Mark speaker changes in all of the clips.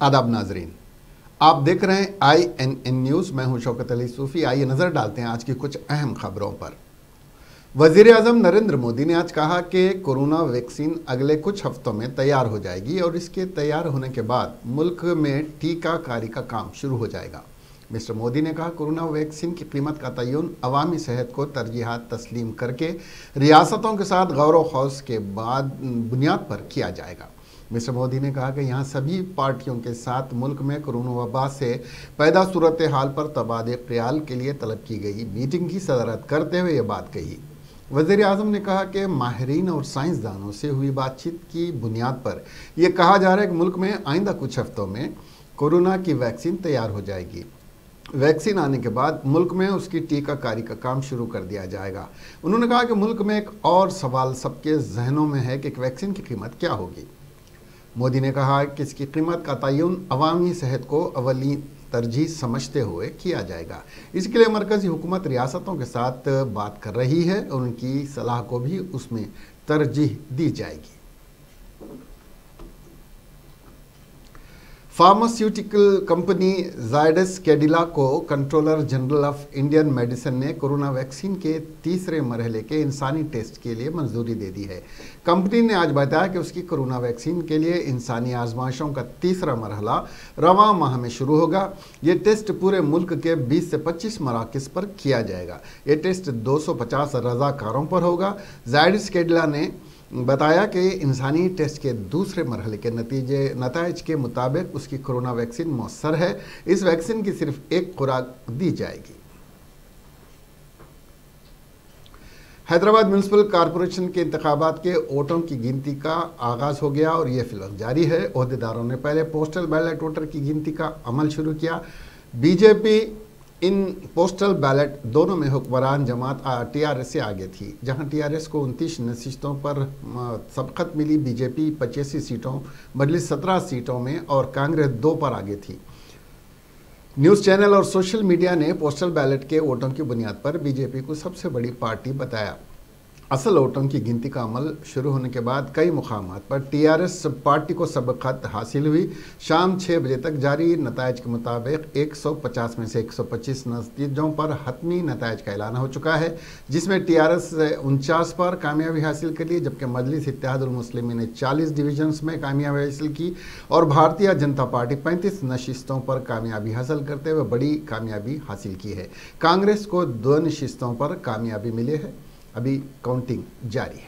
Speaker 1: आदाब नाजरीन, आप देख रहे हैं आई एन एन न्यूज़ मैं हूँ शौकत अली सूफ़ी। आइए नज़र डालते हैं आज की कुछ अहम खबरों पर। वज़ीर अजम नरेंद्र मोदी ने आज कहा कि कोरोना वैक्सीन अगले कुछ हफ्तों में तैयार हो जाएगी और इसके तैयार होने के बाद मुल्क में टीकाकारी का काम शुरू हो जाएगा। मिस्टर मोदी ने कहा, कोरोना वैक्सीन की कीमत का तयन अवामी सेहत को तरजीहत तस्लीम करके रियासतों के साथ गौरव खौस के बाद बुनियाद पर किया जाएगा। मिस्टर मोदी ने कहा कि यहाँ सभी पार्टियों के साथ मुल्क में कोरोना वबा से पैदा सूरत हाल पर तबाद ख्याल के लिए तलब की गई मीटिंग की सदारत करते हुए ये बात कही। वज़ीर अजम ने कहा कि माहरीन और साइंसदानों से हुई बातचीत की बुनियाद पर यह कहा जा रहा है कि मुल्क में आइंदा कुछ हफ्तों में कोरोना की वैक्सीन तैयार हो जाएगी। वैक्सीन आने के बाद मुल्क में उसकी टीकाकारी का काम शुरू कर दिया जाएगा। उन्होंने कहा कि मुल्क में एक और सवाल सबके जहनों में है कि वैक्सीन की कीमत क्या होगी। मोदी ने कहा कि इसकी कीमत का तयन अवामी सेहत को अवली तरजीह समझते हुए किया जाएगा। इसके लिए मरकज़ी हुकूमत रियासतों के साथ बात कर रही है और उनकी सलाह को भी उसमें तरजीह दी जाएगी। फार्मास्यूटिकल कंपनी जायडस कैडिला को controller general of Indian medicine ने कोरोना वैक्सीन के तीसरे मरहले के इंसानी टेस्ट के लिए मंजूरी दे दी है। कंपनी ने आज बताया कि उसकी कोरोना वैक्सीन के लिए इंसानी आजमाइशों का तीसरा मरहला रवा माह में शुरू होगा। ये टेस्ट पूरे मुल्क के 20 से 25 मराकज पर किया जाएगा। ये टेस्ट 250 रजाकारों पर होगा। जायडस कैडिला ने बताया कि इंसानी टेस्ट के दूसरे मरहले के नतीजे नतज के मुताबिक उसकी कोरोना वैक्सीन मौसर है। इस वैक्सीन की सिर्फ़ एक खुराक दी जाएगी। हैदराबाद म्यूनसिपल कॉरपोरेशन के इंतबात के वोटों की गिनती का आगाज़ हो गया और यह फ़िलहाल जारी है। अहदेदारों ने पहले पोस्टल बैलेट वोटर की गिनती का अमल शुरू किया। बीजेपी इन पोस्टल बैलेट दोनों में हुक्मरान जमात टीआरएस से आगे थी, जहाँ टीआरएस को उनतीस नशिस्तों पर सबकत मिली बीजेपी पचासी सीटों बदली सत्रह सीटों में और कांग्रेस दो पर आगे थी। न्यूज़ चैनल और सोशल मीडिया ने पोस्टल बैलेट के वोटों की बुनियाद पर बीजेपी को सबसे बड़ी पार्टी बताया। असल वोटों की गिनती का अमल शुरू होने के बाद कई मुकाम पर टीआरएस पार्टी को सबकत हासिल हुई। शाम छः बजे तक जारी नतज के मुताबिक 150 में से 125 नतीजों पर हतमी नतज का ऐलान हो चुका है, जिसमें टीआरएस उनचास पर कामयाबी हासिल कर ली, जबकि मजलिस इतिहादुलमसलिम ने 40 डिवीजन्स में कामयाबी हासिल की और भारतीय जनता पार्टी पैंतीस नशस्तों पर कामयाबी हासिल करते हुए बड़ी कामयाबी हासिल की है। कांग्रेस को दो नशस्तों पर कामयाबी मिली है। अभी काउंटिंग जारी है।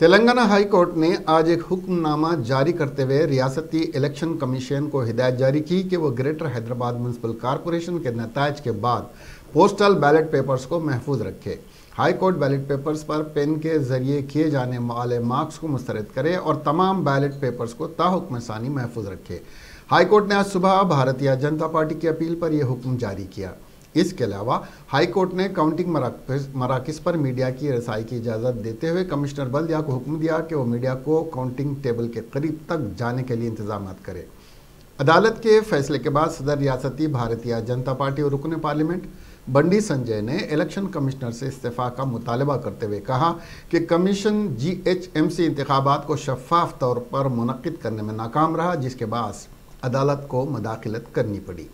Speaker 1: तेलंगाना हाई कोर्ट ने आज एक हुक्मनामा जारी करते हुए रियासती इलेक्शन कमीशन को हिदायत जारी की कि वो ग्रेटर हैदराबाद म्यूनसिपल कॉरपोरेशन के नतज के बाद पोस्टल बैलेट पेपर्स को महफूज रखे। हाई कोर्ट बैलेट पेपर्स पर पेन के ज़रिए किए जाने वाले मार्क्स को मुस्तरद करे और तमाम बैलेट पेपर्स को ताहुक्म सानी महफूज रखे। हाई कोर्ट ने आज सुबह भारतीय जनता पार्टी की अपील पर यह हुक्म जारी किया। इसके अलावा हाई कोर्ट ने काउंटिंग मराकज पर मीडिया की रसाई की इजाज़त देते हुए कमिश्नर बल्दिया को हुक्म दिया कि वो मीडिया को काउंटिंग टेबल के करीब तक जाने के लिए इंतज़ाम करे। अदालत के फैसले के बाद सदर रियासती भारतीय जनता पार्टी और रुकन पार्लियामेंट, बंडी संजय ने इलेक्शन कमिश्नर से इस्तीफा का मुतालबा करते हुए कहा कि commission G H M C इंतबात को शफाफ तौर पर मुनद करने में नाकाम रहा, जिसके बाद अदालत को मदाखिलत करनी पड़ी।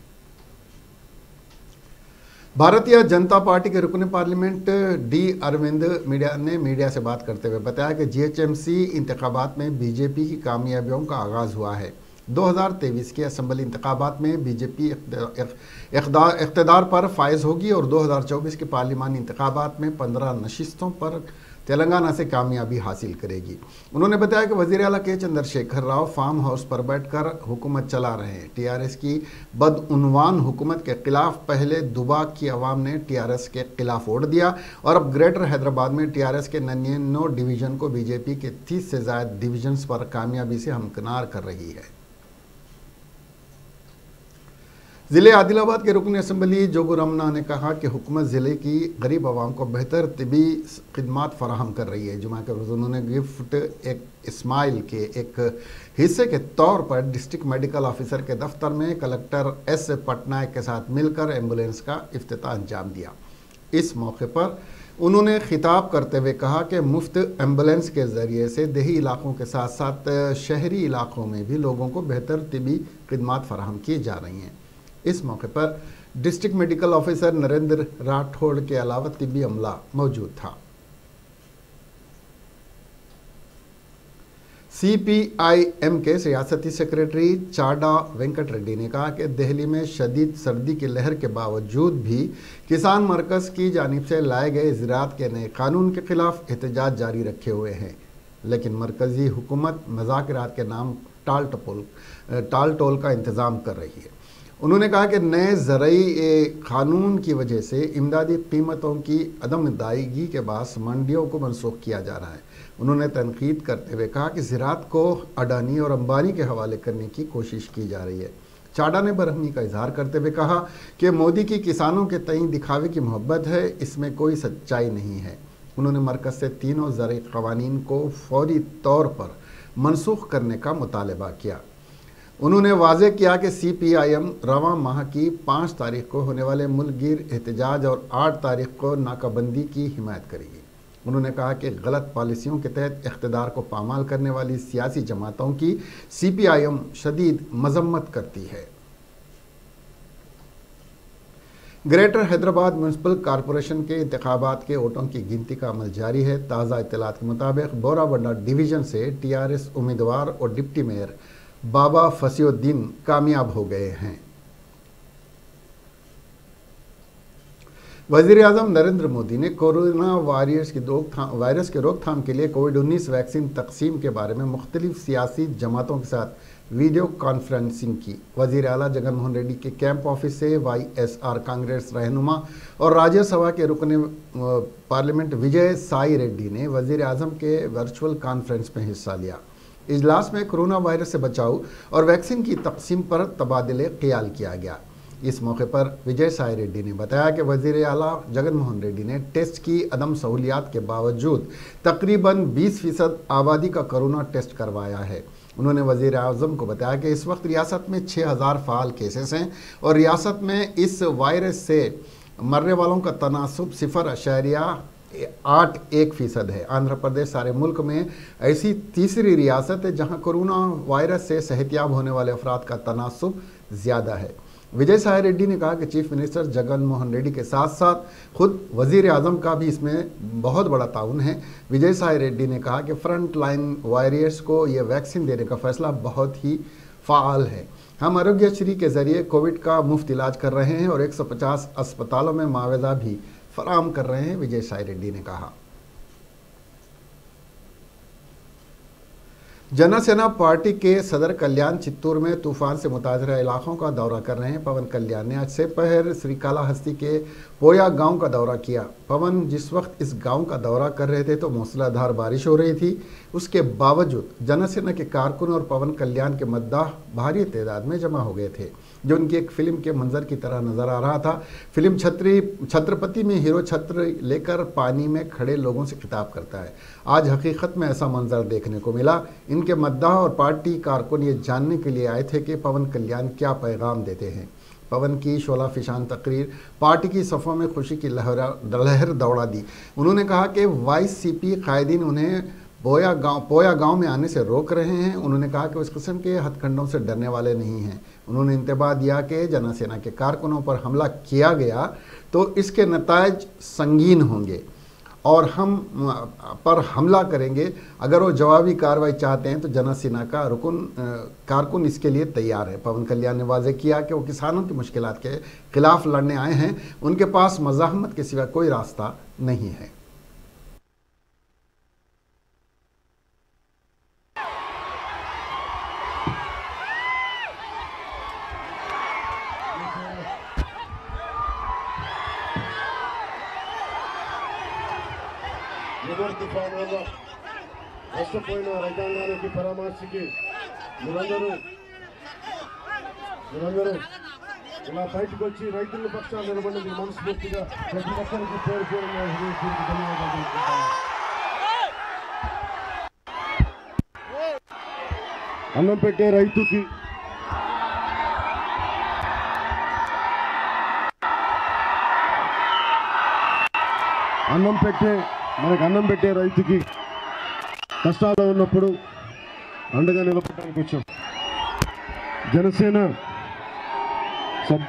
Speaker 1: भारतीय जनता पार्टी के रुकन पार्लियामेंट डी अरविंद मीडिया ने मीडिया से बात करते हुए बताया कि जीएचएमसी इंतबात में बीजेपी की कामयाबियों का आगाज़ हुआ है। 2023 के असम्बली इंतबात में बीजेपी इकतदार पर फायज होगी और 2024 के पार्लियामानी इंतबात में 15 नशस्तों पर तेलंगाना से कामयाबी हासिल करेगी। उन्होंने बताया कि वज़ीर अला के चंद्रशेखर राव फार्म हाउस पर बैठकर हुकूमत चला रहे हैं। टीआरएस की बदउनवान हुकूमत के खिलाफ पहले दुबाग की आवाम ने टीआरएस के खिलाफ वोट दिया और अब ग्रेटर हैदराबाद में टीआरएस के नन्नो डिवीज़न को बीजेपी के तीस से ज़्यादा डिवीज़न पर कामयाबी से हमकनार कर रही है। ज़िले आदिलाबाद के रुकन असम्बली जोगू रमना ने कहा कि हुकूमत ज़िले की गरीब आवाम को बेहतर तबी खदमात फराहम कर रही है। जुमा के रोज़ उन्होंने गिफ्ट एक इस्माइल के एक हिस्से के तौर पर डिस्ट्रिक्ट मेडिकल ऑफिसर के दफ्तर में कलेक्टर एस पटनायक के साथ मिलकर एंबुलेंस का अफ्ताह अंजाम दिया। इस मौके पर उन्होंने खिताब करते हुए कहा कि मुफ़्त एंबुलेंस के ज़रिए से देही इलाकों के साथ साथ शहरी इलाकों में भी लोगों को बेहतर तबी खदमात फराहम की जा रही हैं। इस मौके पर district medical officer Narendra Rathore के अलावा तिबी अमला मौजूद था। सीपीआईएम के सियासती सेक्रेटरी चाडा वेंकट रेड्डी ने कहा कि दिल्ली में शदीद सर्दी की लहर के बावजूद भी किसान मरकज की जानब से लाए गए ज़रात के नए कानून के खिलाफ एहतजाज जारी रखे हुए हैं। लेकिन मरकज़ी हुकूमत मज़ाक के नाम टाल टपोल, टाल टोल का इंतज़ाम कर रही है। उन्होंने कहा कि नए ज़रूरी कानून की वजह से इमदादी कीमतों की अदम दायगी के बाद मंडियों को मनसूख किया जा रहा है। उन्होंने तनकीद करते हुए कहा कि ज़रात को अडानी और अंबानी के हवाले करने की कोशिश की जा रही है। चाडा ने बरहमी का इजहार करते हुए कहा कि मोदी की किसानों के तई दिखावे की मोहब्बत है, इसमें कोई सच्चाई नहीं है। उन्होंने मरकज़ से तीनों ज़र कवानीन को फौरी तौर पर मनसूख करने का मुतालबा किया। उन्होंने वाजे किया कि सी पी आई एम रवा माह की पाँच तारीख को होने वाले मुल्कगिर एहतजाज और आठ तारीख को नाकाबंदी की हिमायत करेगी। उन्होंने कहा कि गलत पॉलिसियों के तहत इकतदार को पामाल करने वाली सियासी जमातों की सी पी आई एम शदीद मजम्मत करती है। ग्रेटर हैदराबाद म्यूनसिपल कॉरपोरेशन के इंतबात के वोटों की गिनती का अमल जारी है। ताज़ा इतलात के मुताबिक बोराबंडा डिवीज़न से टी आर एस उम्मीदवार और डिप्टी मेयर बाबा फसीउद्दीन कामयाब हो गए हैं। वज़ीर अजम नरेंद्र मोदी ने कोरोना वायरस की रोकथाम, वायरस के रोकथाम के लिए कोविड 19 वैक्सीन तकसीम के बारे में मुख्तलिफ़ सियासी जमातों के साथ वीडियो कॉन्फ्रेंसिंग की। वज़ीर अला जगन मोहन रेड्डी के कैंप ऑफ़िस से वाई एस आर कांग्रेस रहनुमा और राज्यसभा के रुकन पार्लियामेंट विजय साई रेड्डी ने वज़ीर अजम के वर्चुअल कॉन्फ्रेंस में हिस्सा लिया। इजलास में कोरोना वायरस से बचाव और वैक्सीन की तकसीम पर तबादले ख्याल किया गया। इस मौके पर विजय साई रेड्डी ने बताया कि वज़ीर अला जगन मोहन रेड्डी ने टेस्ट की अदम सहूलियात के बावजूद तकरीबन 20 फ़ीसद आबादी का कोरोना टेस्ट करवाया है। उन्होंने वज़ीर अजम को बताया कि इस वक्त रियासत में 6000 फाल केसेस हैं और रियासत में इस वायरस से मरने वालों का तनासब सिफर अशारिया आठ एक फ़ीसद है। आंध्र प्रदेश सारे मुल्क में ऐसी तीसरी रियासत है जहाँ कोरोना वायरस से सेहतियाब होने वाले अफराद का तनासब ज़्यादा है। विजय साय रेड्डी ने कहा कि चीफ मिनिस्टर जगन मोहन रेड्डी के साथ साथ खुद वज़ीर अजम का भी इसमें बहुत बड़ा ताउन है। विजय साय रेड्डी ने कहा कि फ्रंट लाइन वॉरियर्स को ये वैक्सीन देने का फैसला बहुत ही फ़ाल है। हम आरोग्यश्री के ज़रिए कोविड का मुफ़्त इलाज कर रहे हैं और 150 अस्पतालों में मुआवजा भी फराम कर रहे हैं, विजय साई रेड्डी ने कहा। जनसेना पार्टी के सदर कल्याण चित्तूर में तूफ़ान से मुताजर इलाकों का दौरा कर रहे हैं। पवन कल्याण ने आज से पहर श्रीकालाहस्ती के पोया गाँव का दौरा किया। पवन जिस वक्त इस गाँव का दौरा कर रहे थे तो मूसलाधार बारिश हो रही थी। उसके बावजूद जनसेना के कारकुन और पवन कल्याण के मद्दाह, भारी तादाद में जमा हो गए थे। जो उनकी एक फ़िल्म के मंजर की तरह नज़र आ रहा था। फ़िल्म छत्री, छत्रपति में हीरो छत्र लेकर पानी में खड़े लोगों से खिताब करता है। आज हकीकत में ऐसा मंजर देखने को मिला। इनके मद्दा और पार्टी कारकुन ये जानने के लिए आए थे कि पवन कल्याण क्या पैगाम देते हैं। पवन की शोला फिशान तकरीर, पार्टी की सफ़ों में खुशी की लहर लहर दौड़ा दी। उन्होंने कहा कि वाइस सी पी उन्हें पोया गाँव पोया गाँव में आने से रोक रहे हैं। उन्होंने कहा कि उस किस्म के हथकंडों से डरने वाले नहीं हैं। उन्होंने इंतबा दिया कि जनसेना के कारकुनों पर हमला किया गया तो इसके नतज संगीन होंगे और हम, पर हमला करेंगे। अगर वो जवाबी कार्रवाई चाहते हैं तो जनसेना का रुकन कारकुन इसके लिए तैयार है। पवन कल्याण ने वाजे किया कि वो किसानों की मुश्किल के खिलाफ लड़ने आए हैं। उनके पास मजामत के सिवा कोई रास्ता नहीं है।
Speaker 2: నివర్ తుఫాన్ నష్టపోయిన రైతాంగానికి పరామర్శకి మీరందరూ మీరందరూ ఇలా బయటకు వచ్చి రైతుల పక్షాలు నిలబడినది మనస్ఫూర్తిగా ప్రతి ఒక్కరికి పేరు పేరు ధన్యవాదాలు అన్నం పెట్టే రైతుకి అన్నం పెట్టే మనకు అన్నం పెట్టే రైతుకి కష్టాలు ఉన్నప్పుడు అండగా నిలబడడానికి వచ్చాం. జనసేన సబ్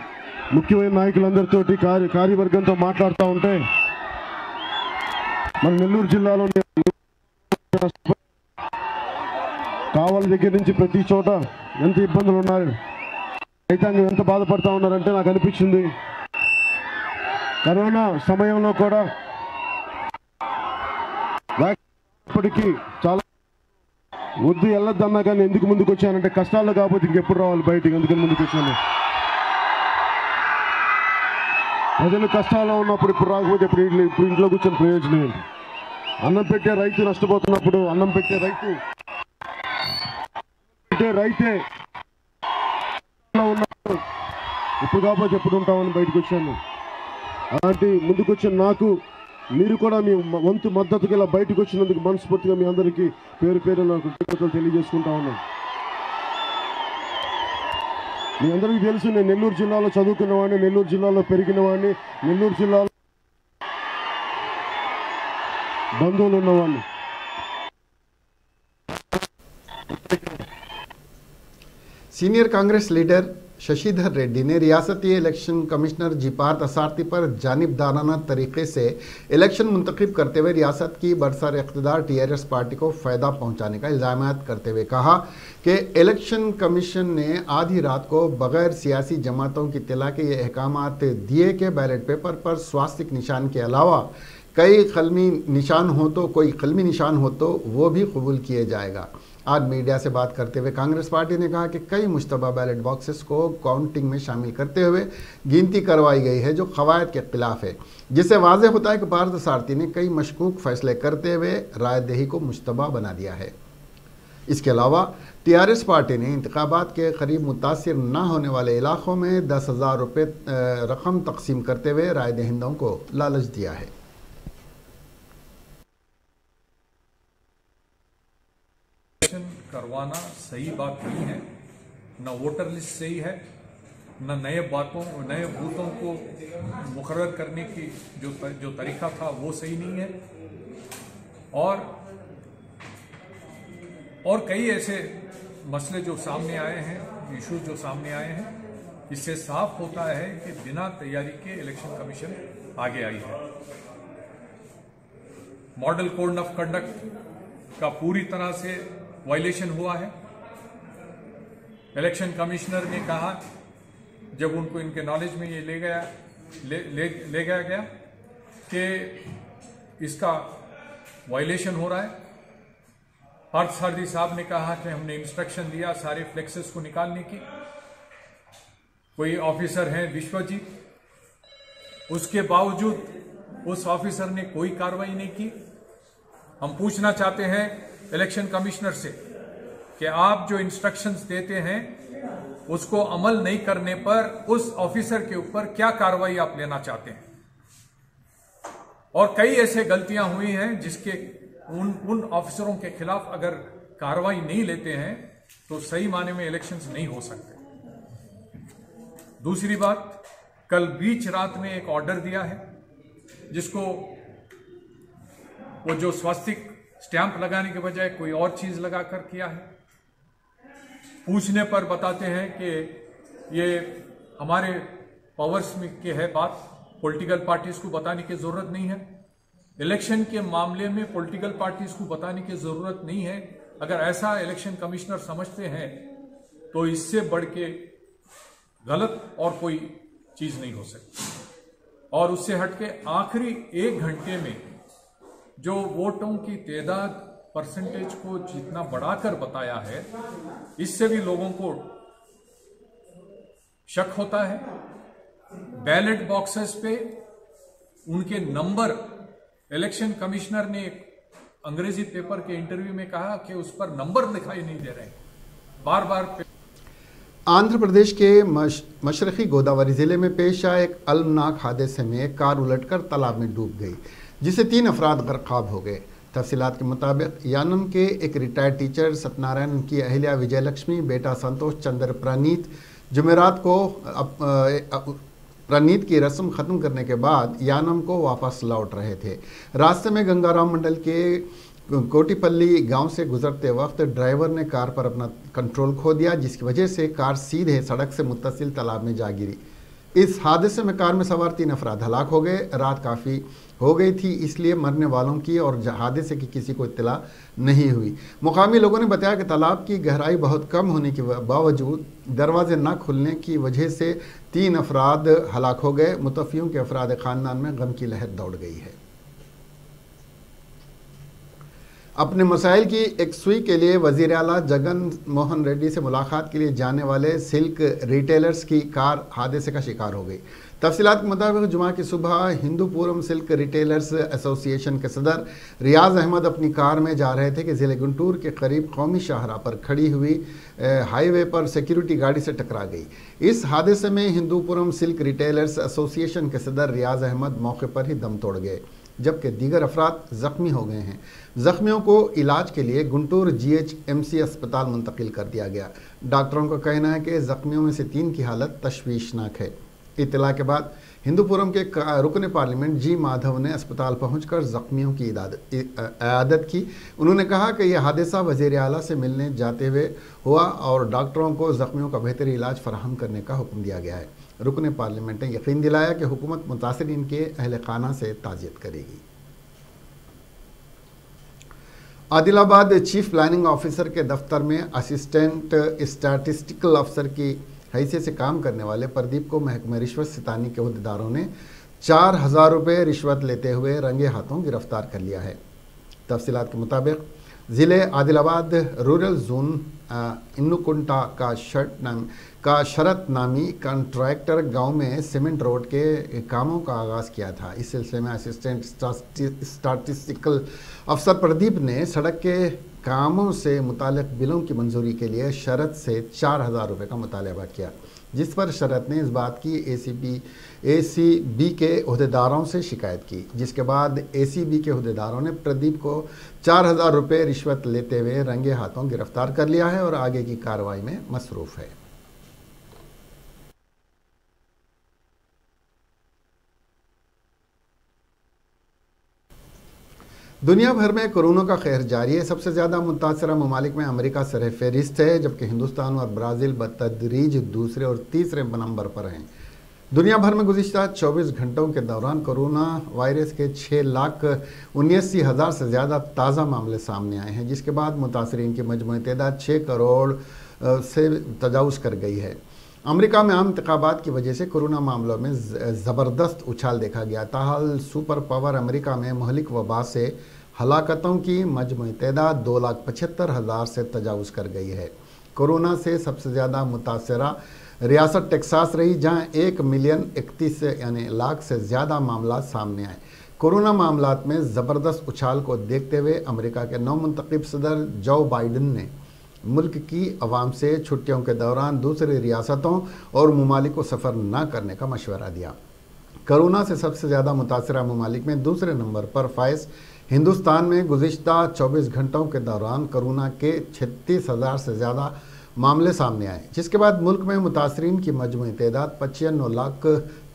Speaker 2: ముఖ్యమైన నాయకులందరితోటి కార్య కార్యవర్గంతో మాట్లాడుతూ ఉంటే మన నెల్లూరు జిల్లాలో కావాలి దగ్గర నుంచి ప్రతి చోట ఎంత ఇబ్బందులు ఉన్నాయి రైతాంగం ఎంత బాధపడతా ఉన్నారంటే నాకు అనిపించింది. కరోనా సమయంలో కూడా ఇప్పటికీ చాలా వద్దు వెళ్ళొద్దన్నా కానీ ఎందుకు ముందుకు వచ్చానంటే కష్టాల్లో కాకపోతే ఇంకెప్పుడు రావాలి బయటికి? ఎందుకని ముందుకు వచ్చాను ప్రజలు కష్టాల్లో ఉన్నప్పుడు ఇప్పుడు రాకపోతే ఇప్పుడు ఇంట్లో ఇప్పుడు ఇంట్లో కూర్చొని ప్రయోజనం ఏంటి? అన్నం పెట్టే రైతు నష్టపోతున్నప్పుడు అన్నం పెట్టే రైతు పెట్టే రైతే ఉన్నప్పుడు ఇప్పుడు కాకపోతే ఎప్పుడు ఉంటామని బయటకు వచ్చాను. అలాంటి ముందుకు వచ్చిన నాకు మీరు కూడా మీ వంతు మద్దతుకి ఇలా బయటకు వచ్చినందుకు మనస్ఫూర్తిగా మీ అందరికీ పేరు పేరు నాకు కృతజ్ఞతలు తెలియజేసుకుంటా ఉన్నాను. మీ అందరికీ తెలుసు నేను నెల్లూరు జిల్లాలో చదువుకున్నవాడిని నెల్లూరు జిల్లాలో పెరిగిన వాడిని నెల్లూరు జిల్లాలో బంధువులు ఉన్నవాడిని.
Speaker 1: సీనియర్ కాంగ్రెస్ లీడర్ शशिधर रेड्डी ने रियासती इलेक्शन कमिश्नर जीपार्थ असारती पर जानबदाराना तरीके से इलेक्शन मुंतखब करते हुए रियासत की बरसर इकतदार टीआरएस पार्टी को फ़ायदा पहुँचाने का इल्ज़ाम करते हुए कहा कि इलेक्शन कमीशन ने आधी रात को बगैर सियासी जमातों की तला के ये अहकाम दिए कि बैलेट पेपर पर स्वास्थ्य निशान के अलावा कई कलमी निशान हो तो कोई कलमी निशान हो तो वो भी कबूल किए जाएगा। आज मीडिया से बात करते हुए कांग्रेस पार्टी ने कहा कि कई मुशतबा बैलेट बॉक्सेस को काउंटिंग में शामिल करते हुए गिनती करवाई गई है, जो कवायद के खिलाफ है। जिससे वाजह होता है कि पार्थ सारथी ने कई मशकूक फैसले करते हुए रायदेही को मुशतबा बना दिया है। इसके अलावा टीआरएस पार्टी ने इंतबात के करीब मुतासर न होने वाले इलाकों में दस हज़ार रुपये रकम तकसीम करते हुए राय दहिंदों को लालच दिया है।
Speaker 3: इलेक्शन करवाना सही बात नहीं है। न वोटर लिस्ट सही है, न नए बातों, नए बूथों को मुकर्र करने की जो जो तरीका था वो सही नहीं है। और और कई ऐसे मसले जो सामने आए हैं इशू जो सामने आए हैं, इससे साफ़ होता है कि बिना तैयारी के इलेक्शन कमीशन आगे आई है। मॉडल कोड ऑफ़ कंडक्ट का पूरी तरह से वायलेशन हुआ है। इलेक्शन कमिश्नर ने कहा जब उनको इनके नॉलेज में ये ले गया ले ले, ले गया गया कि इसका वायलेशन हो रहा है। पार्थ सारथी साहब ने कहा कि हमने इंस्ट्रक्शन दिया सारे फ्लेक्सेस को निकालने की। कोई ऑफिसर हैं विश्वजीत उसके बावजूद उस ऑफिसर ने कोई कार्रवाई नहीं की। हम पूछना चाहते हैं इलेक्शन कमिश्नर से, कि आप जो इंस्ट्रक्शंस देते हैं, उसको अमल नहीं करने पर उस ऑफिसर के ऊपर क्या कार्रवाई आप लेना चाहते हैं? और कई ऐसे गलतियाँ हुई हैं जिसके उन उन ऑफिसरों के खिलाफ अगर कार्रवाई नहीं लेते हैं तो सही माने में इलेक्शंस नहीं हो सकते। दूसरी बात, कल बीच रात में एक ऑर्डर दिया है, जिसको वो जो स्वास्तिक स्टैंप लगाने के बजाय कोई और चीज़ लगाकर किया है? पूछने पर बताते हैं कि ये हमारे पावर्स में के है बात। पॉलिटिकल पार्टीज़ को बताने की ज़रूरत नहीं है। इलेक्शन के मामले में पॉलिटिकल पार्टीज़ को बताने की ज़रूरत नहीं है। अगर ऐसा इलेक्शन कमिश्नर समझते हैं तो इससे बढ़ के गलत और कोई चीज़ नहीं हो सकती। और उससे हटके आखिरी एक घंटे में जो वोटों की तादाद परसेंटेज को जितना बढ़ाकर बताया है इससे भी लोगों को शक होता है। बैलेट बॉक्सेस पे उनके नंबर इलेक्शन कमिश्नर ने एक अंग्रेज़ी पेपर के इंटरव्यू में कहा कि उस पर नंबर दिखाई नहीं दे रहे। बार बार
Speaker 1: आंध्र प्रदेश के मश, मशरकी गोदावरी ज़िले में पेश आए एक अलमनाक हादसे में कार उलटकर तालाब में डूब गई। जिसे तीन अफराद गरकाब हो गए। तफसीत के मुताबिक यानम के एक रिटायर्ड टीचर सत्यनारायण की अहिल्या विजयलक्ष्मी, बेटा संतोष चंद्र प्रणीत, जुमेरात को प्रणीत की रस्म ख़त्म करने के बाद यानम को वापस लौट रहे थे। रास्ते में गंगाराम मंडल के कोटीपल्ली गाँव से गुजरते वक्त ड्राइवर ने कार पर अपना कंट्रोल खो दिया, जिसकी वजह से कार सीधे सड़क से मुतसिल तालाब में जा गिरी। इस हादसे में कार में सवार तीन अफराद हलाक हो गए। रात काफ़ी हो गई थी, इसलिए मरने वालों की और हादसे की किसी को इतला नहीं हुई। मुकामी लोगों ने बताया कि तालाब की गहराई बहुत कम होने के बावजूद दरवाजे न खुलने की वजह से तीन अफराद हलाक हो गए। मुतफ़ियों के अफराद ख़ानदान में गम की लहर दौड़ गई है। अपने मसाइल की एक सुई के लिए वज़ीर अला जगन मोहन रेड्डी से मुलाकात के लिए जाने वाले सिल्क रिटेलर्स की कार हादसे का शिकार हो गई। तफसीत के मुताबिक जुमा की सुबह हिंदूपुरम सिल्क रिटेलर्स एसोसिएशन के सदर रियाज अहमद अपनी कार में जा रहे थे कि ज़िले गुंटूर के करीब कौमी शाहरा पर खड़ी हुई हाईवे पर सिक्योरिटी गाड़ी से टकरा गई। इस हादसे में हिंदूपुरम सिल्क रिटेलर्स एसोसिएशन के सदर रियाज अहमद मौके पर ही दम तोड़ गए। जबकि दीगर अफराद ज़ख्मी हो गए हैं। ज़ख्मियों को इलाज के लिए गुंटूर जीएचएमसी अस्पताल मुंतकिल कर दिया गया। डॉक्टरों का कहना है कि ज़ख्मियों में से तीन की हालत तशवीशनाक है। इतला के बाद हिंदूपुरम के रुकन पार्लियामेंट जी माधव ने अस्पताल पहुंचकर जख्मियों की आदत की। उन्होंने कहा कि यह हादसा वज़ीर अला से मिलने जाते हुए हुआ और डॉक्टरों को जख्मियों का बेहतर इलाज फराहम करने का हुक्म दिया गया है। रुकन पार्लियामेंट ने यकीन दिलाया कि हुकूमत मुतासरीन के अहल खाना से ताज़ियत करेगी। आदिलाबाद चीफ प्लानिंग ऑफिसर के दफ्तर में असिस्टेंट स्टैटिस्टिकल अफसर की हैसियत से काम करने वाले प्रदीप को महकमे रिश्वत सितानी के अहदेदारों ने चार हज़ार रुपये रिश्वत लेते हुए रंगे हाथों गिरफ़्तार कर लिया है। तफसीत के मुताबिक, ज़िले आदिलाबाद रूरल जोन इन्नुकुंटा का शर्ट नाम का शरत नामी कॉन्ट्रैक्टर गाँव में सीमेंट रोड के कामों का आगाज़ किया था। इस सिलसिले में असिस्टेंट स्टाटिस्टिकल अफसर प्रदीप ने सड़क के कामों से मुतल बिलों की मंजूरी के लिए शरत से चार हज़ार रुपये का मुतालबा किया। जिस पर शरत ने इस बात की ए सी बी ए सी बी के अहदेदारों से शिकायत की। जिसके बाद ए सी बी के अहदेदारों ने प्रदीप को चार हज़ार रुपये रिश्वत लेते हुए रंगे हाथों गिरफ़्तार कर लिया है और आगे की कार्रवाई में मसरूफ़ है। दुनिया भर में कोरोना का खैर जारी है। सबसे ज़्यादा मुतासर ममालिक में अमेरिका सर फहरिस्त है, जबकि हिंदुस्तान और ब्राज़ील बतदरीज दूसरे और तीसरे नंबर पर हैं। दुनिया भर में गुजशत 24 घंटों के दौरान कोरोना वायरस के छः लाख उन्यासी हज़ार से ज़्यादा ताज़ा मामले सामने आए हैं, जिसके बाद मुतासरीन की मजमू तदाद छः करोड़ से तजावज़ कर गई है। अमेरिका में आम इंतबात की वजह से कोरोना मामलों में ज़बरदस्त उछाल देखा गया। ताहल सुपर पावर अमेरिका में महलिक वबा से हलाकतों की मजमू तदाद दो लाख पचहत्तर हज़ार से तजावज़ कर गई है। कोरोना से सबसे ज़्यादा मुतासरा रियासत टेक्सास रही, जहाँ एक मिलियन इकतीस यानी लाख से ज़्यादा मामला सामने आए। कोरोना मामला में ज़बरदस्त उछाल को देखते हुए अमेरिका के नौ सदर जो बाइडन ने मुल्क की आवाम से छुट्टियों के दौरान दूसरे रियासतों और ममालिक को सफ़र न करने का मशवरा दिया। कोरोना से सबसे ज़्यादा मुतासर ममालिक में दूसरे नंबर पर फायस हिंदुस्तान में गुज्त 24 घंटों के दौरान कोरोना के छत्तीस हज़ार से ज़्यादा मामले सामने आए, जिसके बाद मुल्क में मुतासरीन की मजमू तदाद पचानवे लाख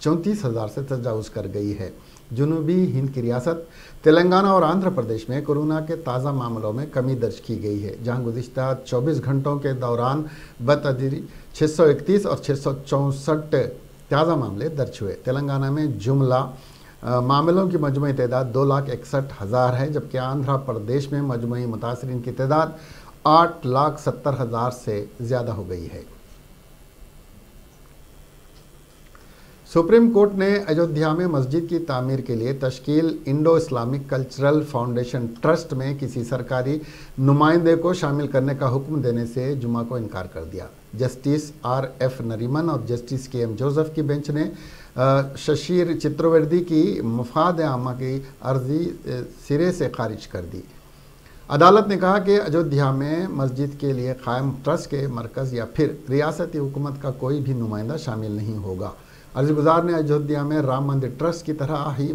Speaker 1: चौंतीस हज़ार से तजावज़ कर गई है। जनूबी हिंद की रियासत तेलंगाना और आंध्र प्रदेश में कोरोना के ताज़ा मामलों में कमी दर्ज की गई है, जहाँ गुजशत 24 घंटों के दौरान बतदरी 631 और छः सौ चौंसठ ताज़ा मामले दर्ज हुए। तेलंगाना में जुमला मामलों की मजमू तदाद दो लाख इकसठ हज़ार है, जबकि आंध्र प्रदेश में मजमू मुतासरी की तदाद आठ लाख सत्तर हज़ार से ज़्यादा हो गई है। सुप्रीम कोर्ट ने अयोध्या में मस्जिद की तामीर के लिए तश्कील Indo Islamic cultural foundation trust में किसी सरकारी नुमाइंदे को शामिल करने का हुक्म देने से जुमा को इनकार कर दिया। जस्टिस आर एफ़ नरीमन और जस्टिस के एम जोसेफ की बेंच ने शशीर चित्रवर्दी की मफाद आमा की अर्जी सिरे से खारिज कर दी। अदालत ने कहा कि अयोध्या में मस्जिद के लिए कायम ट्रस्ट के मरकज़ या फिर रियासती हुकूमत का कोई भी नुमाइंदा शामिल नहीं होगा। अर्जगुजार ने अयोध्या में राम मंदिर ट्रस्ट की तरह ही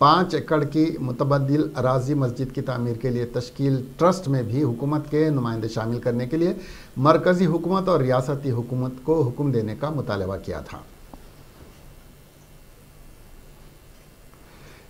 Speaker 1: पाँच एकड़ की मुतबदिल अराजी मस्जिद की तमीर के लिए तश्कील ट्रस्ट में भी हुकूमत के नुमाइंदे शामिल करने के लिए मरकज़ी हुकूमत और रियासती हुकूमत को हुक्म देने का मुतालबा किया था।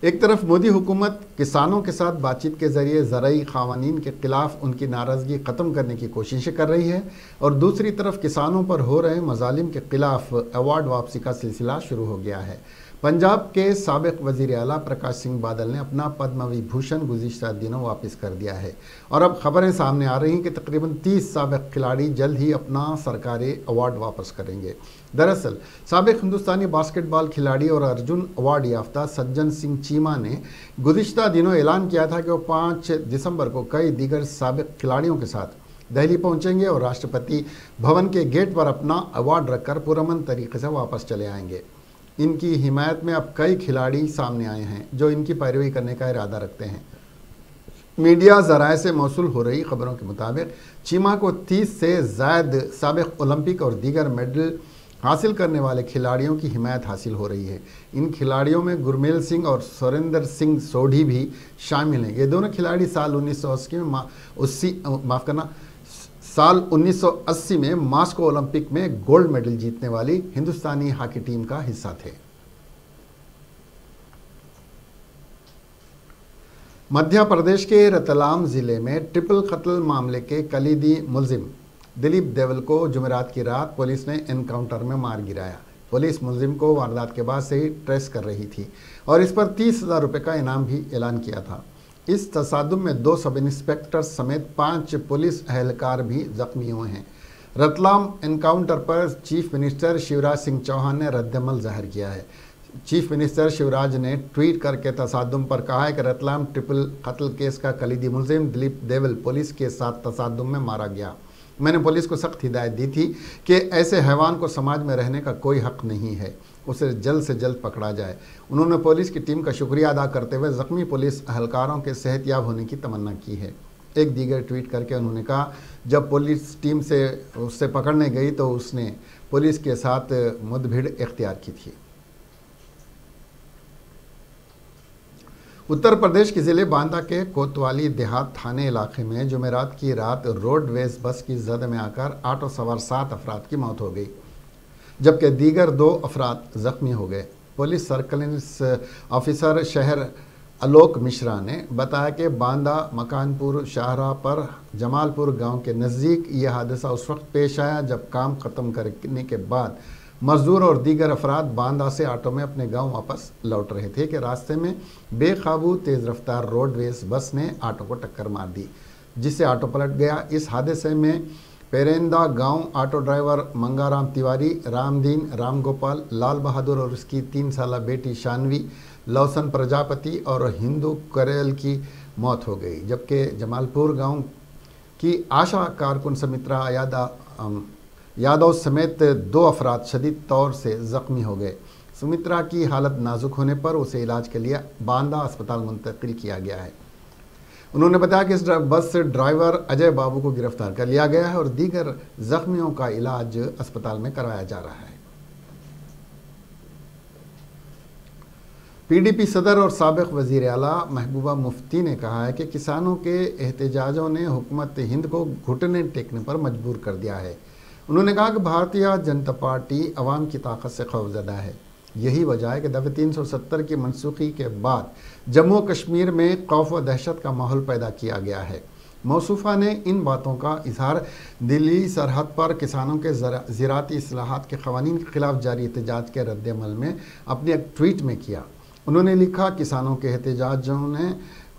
Speaker 1: एक तरफ़ मोदी हुकूमत किसानों के साथ बातचीत के ज़रिए ज़रूरी कवानीन के खिलाफ उनकी नाराज़गी ख़त्म करने की कोशिशें कर रही है और दूसरी तरफ़ किसानों पर हो रहे मजालिम के खिलाफ अवार्ड वापसी का सिलसिला शुरू हो गया है। पंजाब के सबक वज़ीर अला प्रकाश सिंह बादल ने अपना पद्म विभूषण गुजशत दिनों वापस कर दिया है और अब खबरें सामने आ रही हैं कि तकरीबन 30 सबक खिलाड़ी जल्द ही अपना सरकारी अवार्ड वापस करेंगे। दरअसल, सबक हिंदुस्तानी बास्केटबॉल खिलाड़ी और अर्जुन अवार्ड याफ्ता सज्जन सिंह चीमा ने गुजशत दिनों ऐलान किया था कि वो पाँच दिसंबर को कई दीगर सबक खिलाड़ियों के साथ दिल्ली पहुँचेंगे और राष्ट्रपति भवन के गेट पर अपना अवार्ड रखकर पुरमन तरीके से वापस चले आएँगे। इनकी हिमायत में अब कई खिलाड़ी सामने आए हैं, जो इनकी पैरवी करने का इरादा रखते हैं। मीडिया जराए से मौसू हो रही खबरों के मुताबिक, चीमा को 30 से जायद सबक ओलंपिक और दीगर मेडल हासिल करने वाले खिलाड़ियों की हिमायत हासिल हो रही है। इन खिलाड़ियों में गुरमेल सिंह और सुरेंद्र सिंह सोढ़ी भी शामिल हैं। ये दोनों खिलाड़ी साल उन्नीस सौ अस्सी में अस्सी माफ़ करना, साल 1980 में मास्को ओलंपिक में गोल्ड मेडल जीतने वाली हिंदुस्तानी हॉकी टीम का हिस्सा थे। मध्य प्रदेश के रतलाम ज़िले में ट्रिपल कत्ल मामले के कलीदी मुलजिम दिलीप देवल को जुमेरात की रात पुलिस ने एनकाउंटर में मार गिराया। पुलिस मुलजिम को वारदात के बाद से ही ट्रेस कर रही थी और इस पर तीस हज़ार रुपये का इनाम भी ऐलान किया था। इस तसादुम में दो सब इंस्पेक्टर समेत पाँच पुलिस अहलकार भी जख्मी हुए हैं। रतलाम एनकाउंटर पर चीफ मिनिस्टर शिवराज सिंह चौहान ने रद्दमल ज़ाहिर किया है। चीफ मिनिस्टर शिवराज ने ट्वीट करके तसादुम पर कहा है कि रतलाम ट्रिपल कत्ल केस का कलीदी मुलजिम दिलीप देवल पुलिस के साथ तसादुम में मारा गया। मैंने पुलिस को सख्त हिदायत दी थी कि ऐसे हैवान को समाज में रहने का कोई हक नहीं है, उसे जल्द से जल्द पकड़ा जाए। उन्होंने पुलिस की टीम का शुक्रिया अदा करते हुए ज़ख्मी पुलिस अहलकारों के सेहतियाब होने की तमन्ना की है। एक दीगर ट्वीट करके उन्होंने कहा, जब पुलिस टीम से उससे पकड़ने गई तो उसने पुलिस के साथ मुठभेड़ इख्तियार की थी। उत्तर प्रदेश के ज़िले बांदा के कोतवाली देहात थाने इलाके में जुमेरात की रात रोडवेज़ बस की जद में आकर ऑटो सवार सात अफराद की मौत हो गई, जबकि दीगर दो अफराद ज़ख्मी हो गए। पुलिस सर्कल ऑफिसर शहर आलोक मिश्रा ने बताया कि बांदा, मकानपुर, शाहरा पर जमालपुर गाँव के नज़दीक यह हादसा उस वक्त पेश आया जब काम ख़त्म करने के बाद मजदूर और दीगर अफराद बांदा से ऑटो में अपने गाँव वापस लौट रहे थे कि रास्ते में बेकाबू तेज़ रफ्तार रोडवेज़ बस ने ऑटो को टक्कर मार दी, जिससे ऑटो पलट गया। इस हादसे में पेरेंदा गाँव ऑटो ड्राइवर मंगाराम तिवारी, रामदीन राम गोपाल लाल बहादुर और उसकी तीन साल बेटी शानवी, लौसन प्रजापति और हिंदू करेल की मौत हो गई, जबकि जमालपुर गाँव की आशा कारकुन समित्रा यादा यादव समेत दो अफराद शदीद तौर से ज़ख्मी हो गए। सुमित्रा की हालत नाजुक होने पर उसे इलाज के लिए बांदा अस्पताल मुंतकिल किया गया है। उन्होंने बताया कि इस बस ड्राइवर अजय बाबू को गिरफ़्तार कर लिया गया है और दीगर जख्मियों का इलाज अस्पताल में करवाया जा रहा है। पीडीपी सदर और सबक वज़ीर अला महबूबा मुफ्ती ने कहा है कि किसानों के एहतजाजों ने हुकूमत हिंद को घुटने टेकने पर मजबूर कर दिया है। उन्होंने कहा कि भारतीय जनता पार्टी अवाम की ताकत से खौफजदा है। यही वजह है कि दफ़े 370 की मनसूखी के बाद जम्मू कश्मीर में खौफ व दहशत का माहौल पैदा किया गया है। मौसूफ़ा ने इन बातों का इजहार दिल्ली सरहद पर किसानों के ज़राती असलाहत के खवानी के ख़िलाफ़ जारी एहतजाज के रद्दमल में अपने एक ट्वीट में किया। उन्होंने लिखा, किसानों के एहतजाजों ने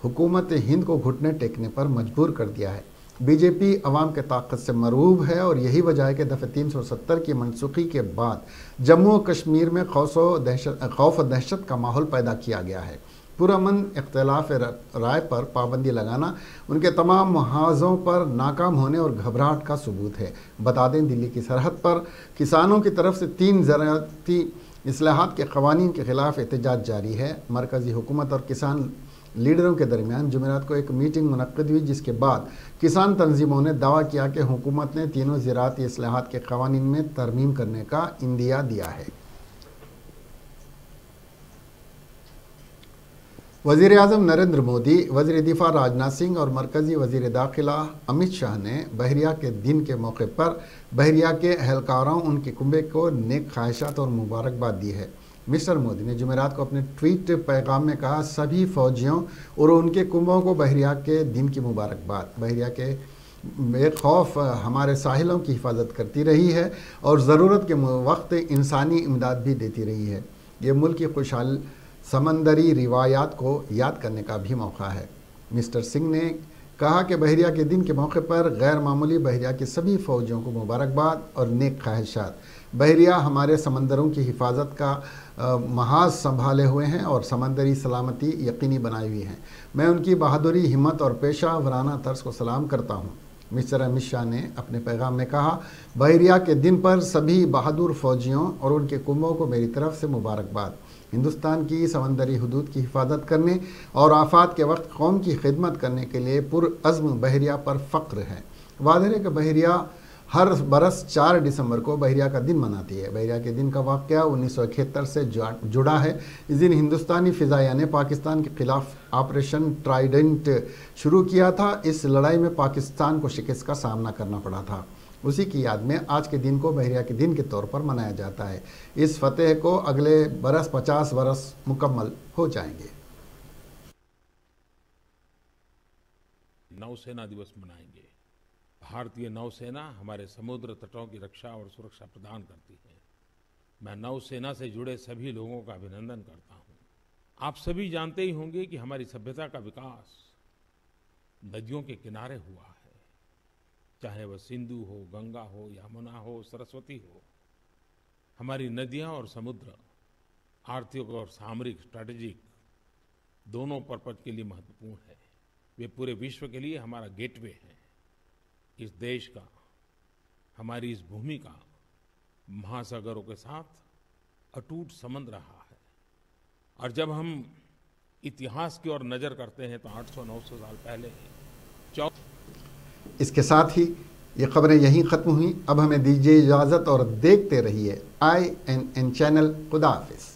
Speaker 1: हुकूमत हिंद को घुटने टेकने पर मजबूर कर दिया है। बीजेपी अवाम के ताकत से मरूब है और यही वजह है कि दफ़े 370 की मनसूखी के बाद जम्मू कश्मीर में खौसो दहशत, खौफ दहशत का माहौल पैदा किया गया है। पुरमन इख्तलाफ राय पर पाबंदी लगाना उनके तमाम महाजों पर नाकाम होने और घबराहट का सबूत है। बता दें, दिल्ली की सरहद पर किसानों की तरफ़ से तीन ज़राती असलाहत के कवानीन के ख़िलाफ़ एहतजाज जारी है। मरकज़ी हुकूमत और किसान लीडरों के दरमियान जुमेरात को एक मीटिंग मुनद हुई, जिसके बाद किसान तंजीमों ने दावा किया कि हुकूमत ने तीनों ज़राती असलाहत के कवानीन में तरमीम करने का इंदिया दिया है। वज़ीर अजम नरेंद्र मोदी वज़ीर दिफा राजनाथ सिंह और मरकज़ी वज़ीर दाखिला अमित शाह ने बहरिया के दिन के मौके पर बहरिया के एहलकारों उनके कुंबे को नेक ख्वाहिशात और मुबारकबाद दी है। मिस्टर मोदी ने जुमेरात को अपने ट्वीट पैगाम में कहा, सभी फौजियों और उनके कुंभों को बहरिया के दिन की मुबारकबाद। बहरिया के बेखौफ हमारे साहिलों की हिफाजत करती रही है और ज़रूरत के वक्त इंसानी इमदाद भी देती रही है। ये मुल्क की खुशहाल समंदरी रिवायात को याद करने का भी मौका है। मिस्टर सिंह ने कहा कि बहरिया के दिन के मौके पर गैर मामूली बहरिया के सभी फ़ौजियों को मुबारकबाद और नेक ख्वाहिशात। बहरिया हमारे समंदरों की हिफाजत का महाज संभाले हुए हैं और समंदरी सलामती यकीनी बनाई हुई हैं। मैं उनकी बहादुरी, हिम्मत और पेशा वराना तर्स को सलाम करता हूँ। मिस्टर अमित शाह ने अपने पैगाम में कहा, बहरिया के दिन पर सभी बहादुर फौजियों और उनके कुंभों को मेरी तरफ़ से मुबारकबाद। हिंदुस्तान की समंदरी हदूद की हिफाजत करने और आफात के वक्त कौम की खिदमत करने के लिए पुरज़म बहरिया पर फ़ख्र है। वादे के बहरिया हर बरस चार दिसंबर को बहरिया का दिन मनाती है। बहरिया के दिन का वाक़ उन्नीस से जुड़ा है। इस दिन हिंदुस्तानी फ़िज़ाया ने पाकिस्तान के ख़िलाफ़ ऑपरेशन ट्राइडेंट शुरू किया था। इस लड़ाई में पाकिस्तान को शिकस्त का सामना करना पड़ा था। उसी की याद में आज के दिन को बहरिया के दिन के तौर पर मनाया जाता है। इस फतेह को अगले बरस पचास बरस मुकम्मल हो जाएँगे।
Speaker 4: नौसेना दिवस मनाएँगे। भारतीय नौसेना हमारे समुद्र तटों की रक्षा और सुरक्षा प्रदान करती है। मैं नौसेना से जुड़े सभी लोगों का अभिनंदन करता हूँ। आप सभी जानते ही होंगे कि हमारी सभ्यता का विकास नदियों के किनारे हुआ है। चाहे वह सिंधु हो, गंगा हो, यमुना हो, सरस्वती हो, हमारी नदियाँ और समुद्र आर्थिक और सामरिक स्ट्रैटेजिक दोनों पर्पज के लिए महत्वपूर्ण है। वे पूरे विश्व के लिए हमारा गेटवे है। इस देश का, हमारी इस भूमि का महासागरों के साथ अटूट संबंध रहा है। और जब हम इतिहास की ओर नज़र करते हैं तो 800-900 साल पहले चौ
Speaker 1: इसके साथ ही ये खबरें यहीं ख़त्म हुई। अब हमें दीजिए इजाज़त और देखते रहिए आई एन एन चैनल। खुदा हाफिज़।